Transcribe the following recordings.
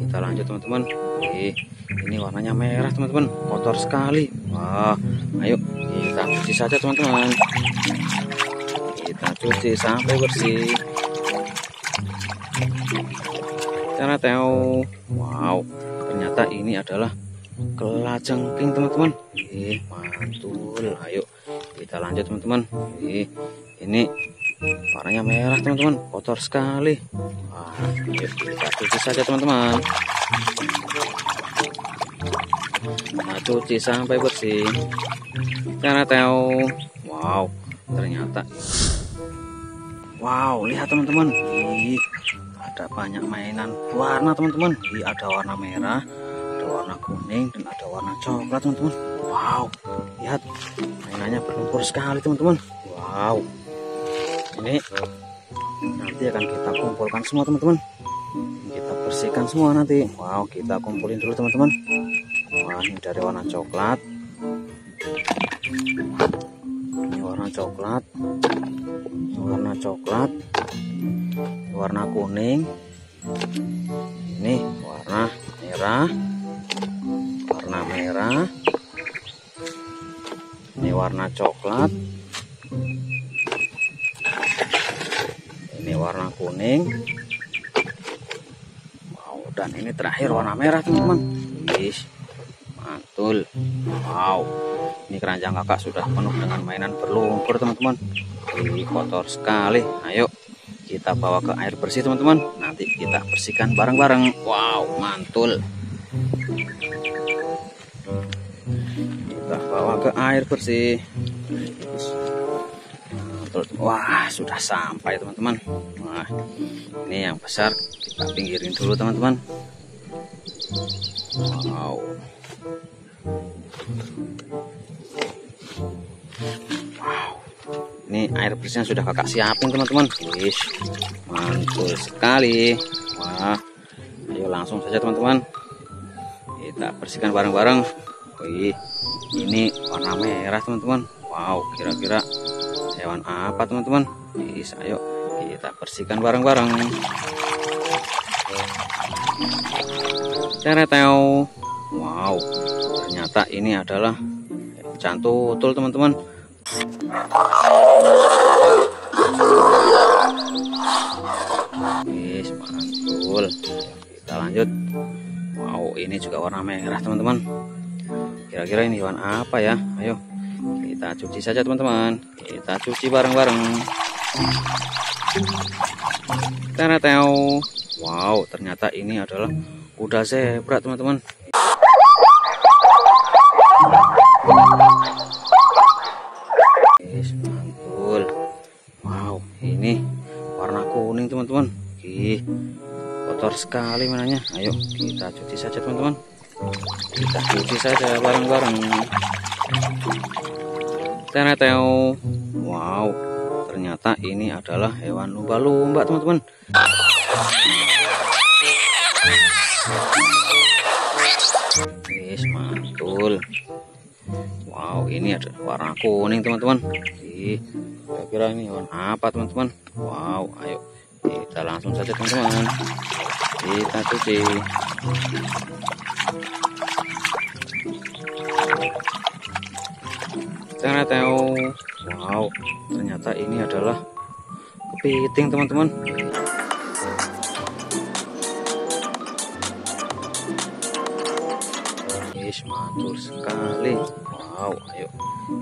kita lanjut teman-teman. Oke, ini warnanya merah teman-teman. Kotor sekali. Wah ayo kita cuci saja teman-teman. Kita cuci sampai bersih. Cara tahu wow ternyata ini adalah kelajengking teman-teman. Eh mantul. Ayo kita lanjut teman-teman. Eh ini warnanya merah teman-teman. Kotor sekali. Ayo kita cuci saja teman-teman. Nah cuci sampai bersih. Cara tahu. Wow ternyata. Wow lihat teman-teman. Ada banyak mainan warna teman-teman. Ada warna merah ada warna kuning dan ada warna coklat teman-teman. Wow lihat. Mainannya berlumpur sekali teman-teman. Wow ini nanti akan kita kumpulkan semua teman-teman. Kita bersihkan semua nanti. Wow kita kumpulin dulu teman-teman. Wah ini dari warna coklat. Ini warna coklat. Ini warna coklat. Ini warna kuning. Ini warna merah. Warna merah. Ini warna coklat kuning. Wow dan ini terakhir warna merah teman-teman. Mantul. Wow ini keranjang kakak sudah penuh dengan mainan berlumpur teman-teman. Ini kotor sekali. Ayo kita bawa ke air bersih teman-teman. Nanti kita bersihkan bareng-bareng. Wow mantul. Kita bawa ke air bersih Wah, sudah sampai teman-teman. Wah, ini yang besar kita pinggirin dulu teman-teman. Wow. Wow. Ini air bersihnya sudah kakak siapin teman-teman. Wis, mantul sekali. Wah, ayo langsung saja teman-teman. Kita bersihkan bareng-bareng. Wih, ini warna merah teman-teman. Wow, kira-kira hewan apa teman-teman? Bisa ayo kita bersihkan bareng-bareng. Tahu wow ternyata ini adalah cantutul teman-teman. Mantul. Kita lanjut. Wow ini juga warna merah teman-teman. Kira-kira ini hewan apa ya? Ayo kita cuci saja teman-teman. Kita cuci bareng-bareng. Tahu wow ternyata ini adalah kuda zebra teman-teman. Mantul. Wow ini warna kuning teman-teman. Ih kotor sekali mananya ayo kita cuci saja teman-teman. Kita cuci saja bareng-bareng Teneteo. Wow, ternyata ini adalah hewan lumba-lumba, teman-teman. Yes, mantul. Wow, ini ada warna kuning, teman-teman. Kira-kira ini hewan apa, teman-teman? Wow, ayo kita langsung saja, teman-teman. Kita cuci. Tahu, wow, ternyata ini adalah kepiting teman-teman. Yes, mantul sekali. Wow, ayo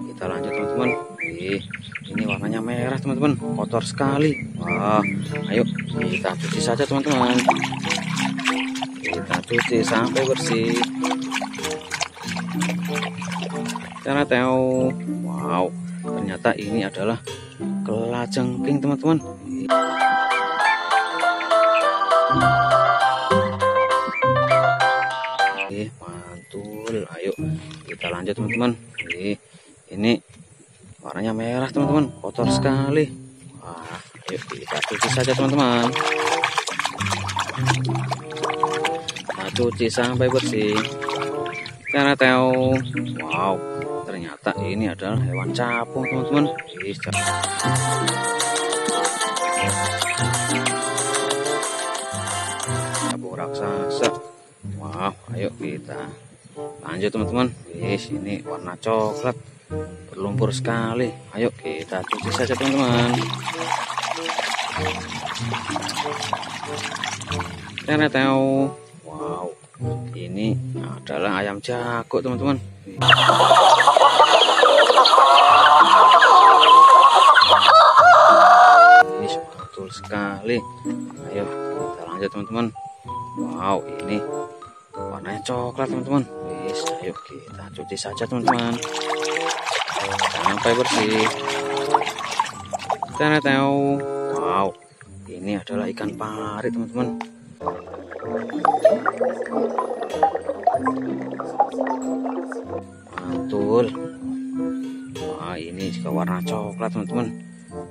kita lanjut teman-teman. ini warnanya merah teman-teman, kotor sekali. Wah, ayo kita cuci saja teman-teman. Kita cuci sampai bersih cara tahu wow ternyata ini adalah kelajengking teman-teman. Oke, mantul. Ayo kita lanjut teman-teman. Ini warnanya merah teman-teman. Kotor sekali. Wah ayo kita cuci saja teman-teman. Nah cuci sampai bersih. Karena tahu wow ternyata ini adalah hewan capung teman-teman. Capung raksasa. Wow ayo kita lanjut teman-teman. Ini warna coklat. Berlumpur sekali. Ayo kita cuci saja teman-teman. Tahu wow ini adalah ayam jago teman-teman ini betul sekali. Ayo kita lanjut teman-teman. Wow ini warnanya coklat teman-teman. Wis ayo kita cuci saja teman-teman. Sampai bersih. Tahu wow ini adalah ikan pari teman-teman. Mantul ini juga warna coklat teman-teman.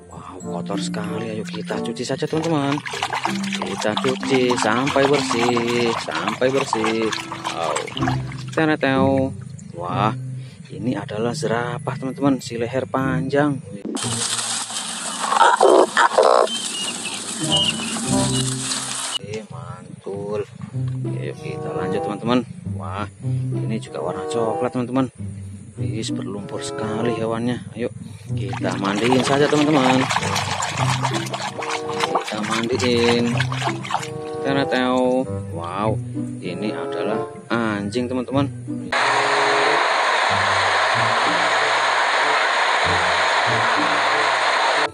Wow kotor sekali. Ayo kita cuci saja teman-teman. Kita cuci sampai bersih sampai bersih. Wow. Tahu wah ini adalah zerapah teman-teman. Si leher panjang. Oke, mantul. Oke, kita lanjut teman-teman. Wah, ini juga warna coklat teman-teman. Wis berlumpur sekali hewannya. Ayo kita mandiin saja teman-teman. Kita mandiin. Tahu, wow, ini adalah anjing teman-teman.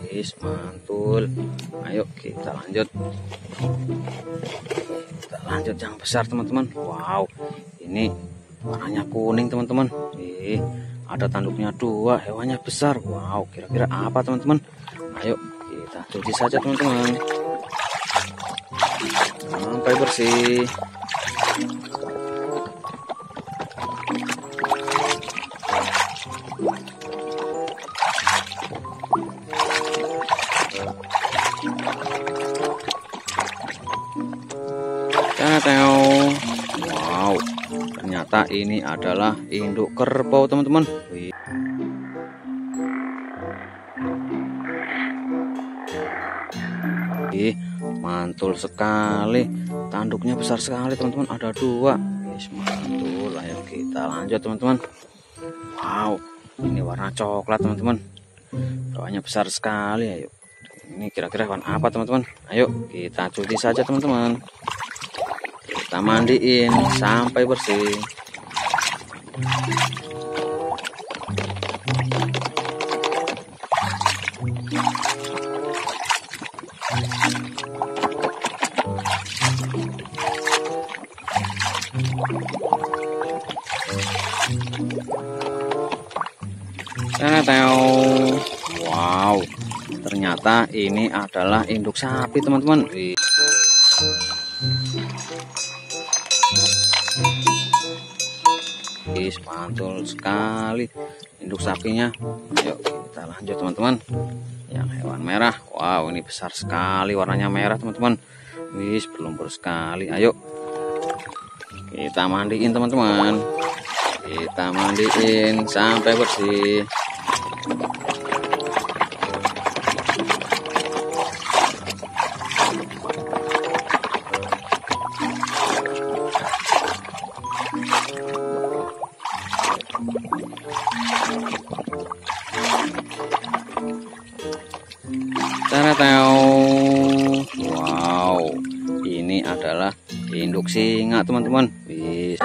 Wis mantul. Ayo kita lanjut. Kita lanjut yang besar teman-teman. Wow, ini warnanya kuning teman-teman. Eh, ada tanduknya dua, hewannya besar. Wow, kira-kira apa teman-teman? Ayo kita cuci saja teman-teman. Sampai bersih. Ternyata ini adalah induk kerbau teman-teman. Mantul sekali. Tanduknya besar sekali teman-teman. Ada dua. Wis mantul. Ayo kita lanjut teman-teman. Wow, ini warna coklat teman-teman. Bawahnya besar sekali. Ayo. Ini kira-kira warna apa teman-teman? Ayo kita cuci saja teman-teman kita mandiin sampai bersih wow ternyata ini adalah induk sapi teman-teman Wis mantul sekali induk sapinya. Yuk kita lanjut teman-teman. Yang hewan merah. Wow, ini besar sekali warnanya merah teman-teman. Wis berlumpur sekali. Ayo kita mandiin teman-teman. Kita mandiin sampai bersih. Induk singa teman-teman. Wis.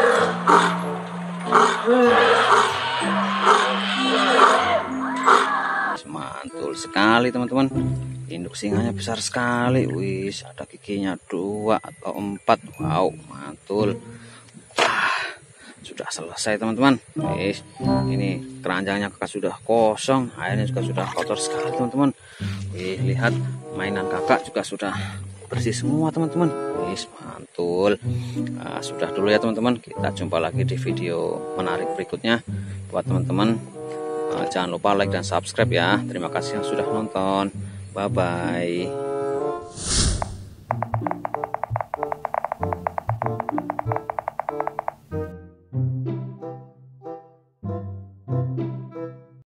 Mantul sekali teman-teman. Induk singanya besar sekali. Wis ada giginya dua atau empat. Wow mantul. Sudah selesai teman-teman. Wis ini keranjangnya kakak sudah kosong. Airnya juga sudah kotor sekali teman-teman. Wih lihat mainan kakak juga sudah bersih semua teman-teman. Wis mantul. Nah, sudah dulu ya teman-teman. Kita jumpa lagi di video menarik berikutnya. Buat teman-teman uh, jangan lupa like dan subscribe ya. Terima kasih yang sudah nonton. Bye bye